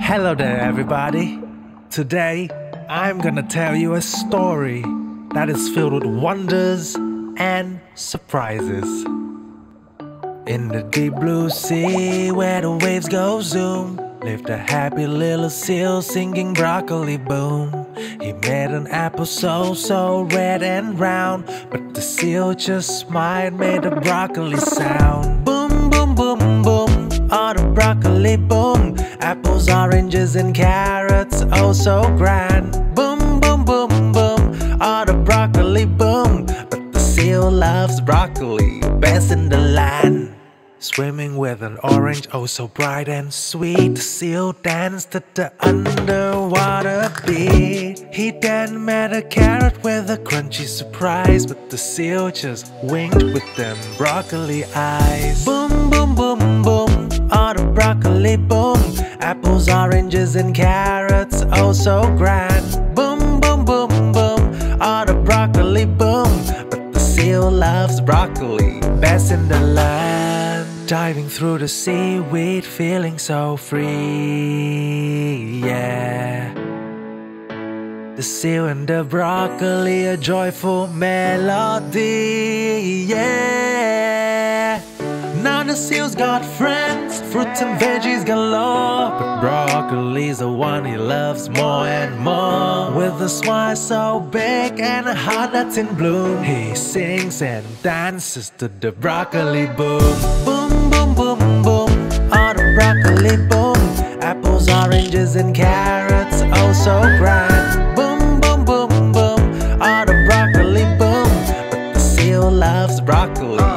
Hello there, everybody. Today, I'm gonna tell you a story that is filled with wonders and surprises. In the deep blue sea where the waves go zoom, lived a happy little seal singing broccoli boom. He made an apple so, so red and round, but the seal just smiled, made a broccoli sound. Boom, boom, boom, boom, all the broccoli boom. Apples, oranges, and carrots, oh so grand. Boom, boom, boom, boom, all the broccoli boom. But the seal loves broccoli, best in the land. Swimming with an orange, oh so bright and sweet. The seal danced at the underwater beat. He then met a carrot with a crunchy surprise. But the seal just winked with them broccoli eyes. Boom, Apples, oranges, and carrots, oh so grand. Boom, boom, boom, boom, all the broccoli boom. But the seal loves broccoli, best in the land. Diving through the seaweed, feeling so free, yeah. The seal and the broccoli, a joyful melody, yeah the seals got friends, fruits and veggies galore. But broccoli's the one he loves more and more. With a smile so big and a heart that's in bloom, he sings and dances to the broccoli boom. Boom, boom, boom, boom, all the broccoli boom. Apples, oranges, and carrots, oh so grand. Boom, boom, boom, boom, all the broccoli boom. But the seal loves broccoli.